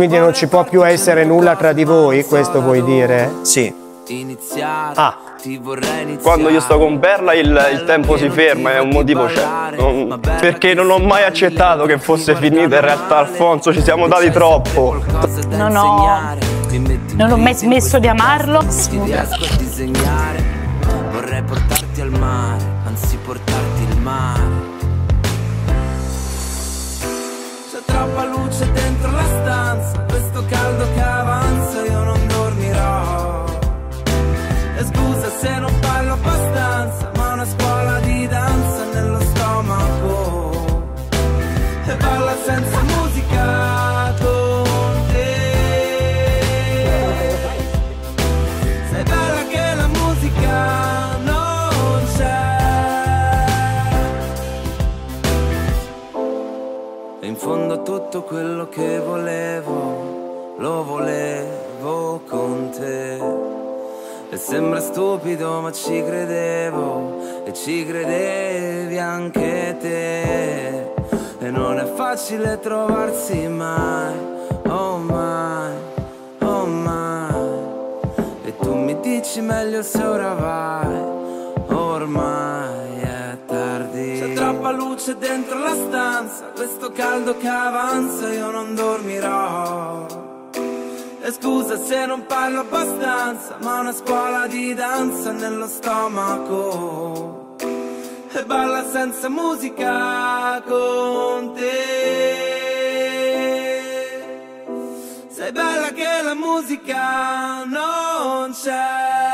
Quindi non ci può più essere nulla tra di voi, questo vuoi dire? Sì. Ah. Quando io sto con Perla il, il tempo si ferma e un motivo c'è. Non- perché non ho mai accettato che fosse finita in realtà Alfonso, ci siamo dati troppo. Non ho, non ho mai smesso di amarlo. Vorrei portarti al mare, anzi portarti il mare C'è troppa luce dentro la stanza Questo caldo che avanza io non dormirò. E scusa se non parlo abbastanza Ma una scuola di danza nello stomaco. E balla senza musica con te. Sei bella che la musica fondo tutto quello che volevo, lo volevo con te. E sembra stupido ma ci credevo e ci credevi anche te. E non è facile trovarsi mai, oh mai, oh mai. E tu mi dici meglio se ora vai Ormai è tardi C'è troppa luce dentro la stanza Questo caldo che avanza io non dormirò Scusa se non parlo abbastanza Ma una scuola di danza nello stomaco. E balla senza musica con te. Sei bella che la musica non c'è